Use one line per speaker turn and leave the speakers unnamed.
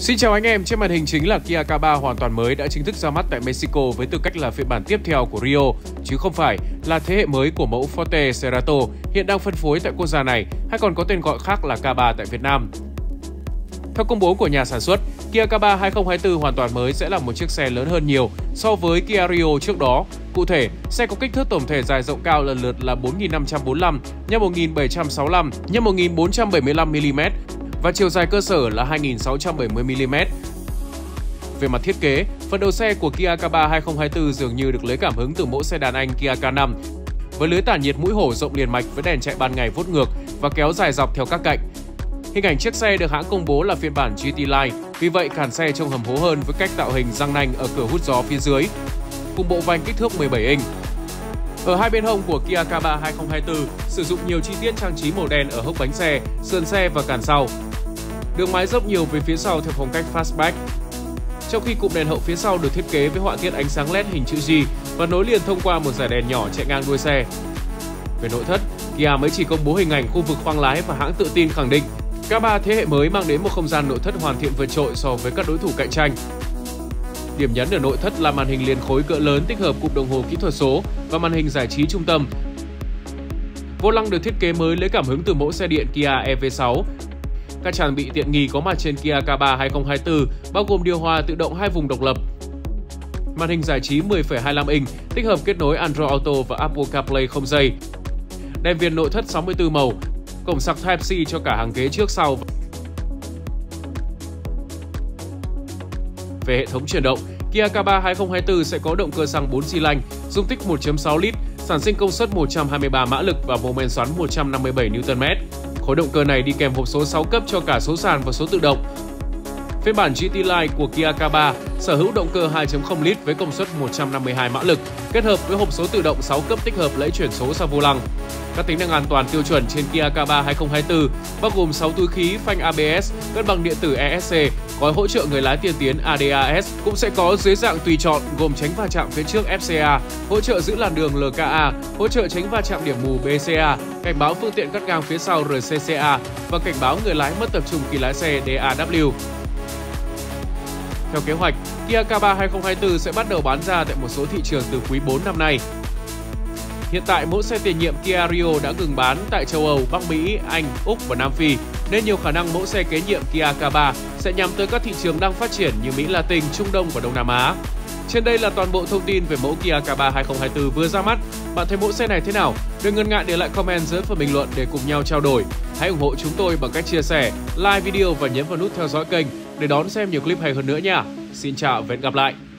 Xin chào anh em, trên màn hình chính là Kia K3 hoàn toàn mới đã chính thức ra mắt tại Mexico với tư cách là phiên bản tiếp theo của Rio, chứ không phải là thế hệ mới của mẫu Forte Cerato hiện đang phân phối tại quốc gia này hay còn có tên gọi khác là K3 tại Việt Nam. Theo công bố của nhà sản xuất, Kia K3 2024 hoàn toàn mới sẽ là một chiếc xe lớn hơn nhiều so với Kia Rio trước đó. Cụ thể, xe có kích thước tổng thể dài rộng cao lần lượt là 4.545 x 1.765 x 1.475 mm và chiều dài cơ sở là 2.670mm. Về mặt thiết kế, phần đầu xe của Kia K3 2024 dường như được lấy cảm hứng từ mẫu xe đàn Anh Kia K5 với lưới tản nhiệt mũi hổ rộng liền mạch với đèn chạy ban ngày vuốt ngược và kéo dài dọc theo các cạnh. Hình ảnh chiếc xe được hãng công bố là phiên bản GT Line, vì vậy cản xe trông hầm hố hơn với cách tạo hình răng nanh ở cửa hút gió phía dưới, cùng bộ vành kích thước 17 inch. Ở hai bên hông của Kia K3 2024 sử dụng nhiều chi tiết trang trí màu đen ở hốc bánh xe, sườn xe và cản sau. Đường mái dốc nhiều về phía sau theo phong cách fastback. Trong khi cụm đèn hậu phía sau được thiết kế với họa tiết ánh sáng LED hình chữ G và nối liền thông qua một dải đèn nhỏ chạy ngang đuôi xe. Về nội thất, Kia mới chỉ công bố hình ảnh khu vực khoang lái và hãng tự tin khẳng định K3 thế hệ mới mang đến một không gian nội thất hoàn thiện vượt trội so với các đối thủ cạnh tranh. Điểm nhấn ở nội thất là màn hình liền khối cỡ lớn tích hợp cụm đồng hồ kỹ thuật số và màn hình giải trí trung tâm. Vô lăng được thiết kế mới lấy cảm hứng từ mẫu xe điện Kia EV6 các trang bị tiện nghi có mặt trên Kia K3 2024 bao gồm điều hòa tự động hai vùng độc lập, màn hình giải trí 10,25 inch tích hợp kết nối Android Auto và Apple CarPlay không dây, đèn viền nội thất 64 màu, cổng sạc Type-C cho cả hàng ghế trước sau. Về hệ thống chuyển động, Kia K3 2024 sẽ có động cơ xăng 4 xi lanh, dung tích 1.6 lít, sản sinh công suất 123 mã lực và mô men xoắn 157 Nm. Khối động cơ này đi kèm hộp số 6 cấp cho cả số sàn và số tự động. Phiên bản GT Line của Kia K3 sở hữu động cơ 2.0 lít với công suất 152 mã lực, kết hợp với hộp số tự động 6 cấp tích hợp lẫy chuyển số sau vô lăng. Các tính năng an toàn tiêu chuẩn trên Kia K3 2024 bao gồm 6 túi khí, phanh ABS, cân bằng điện tử ESC, gói hỗ trợ người lái tiên tiến ADAS cũng sẽ có dưới dạng tùy chọn gồm tránh va chạm phía trước FCA, hỗ trợ giữ làn đường LKA, hỗ trợ tránh va chạm điểm mù BCA, cảnh báo phương tiện cắt ngang phía sau RCCA và cảnh báo người lái mất tập trung khi lái xe DAW. Theo kế hoạch, Kia K3 2024 sẽ bắt đầu bán ra tại một số thị trường từ quý 4 năm nay. Hiện tại, mẫu xe tiền nhiệm Kia Rio đã ngừng bán tại châu Âu, Bắc Mỹ, Anh, Úc và Nam Phi, nên nhiều khả năng mẫu xe kế nhiệm Kia K3 sẽ nhắm tới các thị trường đang phát triển như Mỹ Latin, Trung Đông và Đông Nam Á. Trên đây là toàn bộ thông tin về mẫu Kia K3 2024 vừa ra mắt. Bạn thấy mẫu xe này thế nào? Đừng ngần ngại để lại comment dưới phần bình luận để cùng nhau trao đổi. Hãy ủng hộ chúng tôi bằng cách chia sẻ, like video và nhấn vào nút theo dõi kênh để đón xem nhiều clip hay hơn nữa nha. Xin chào và hẹn gặp lại!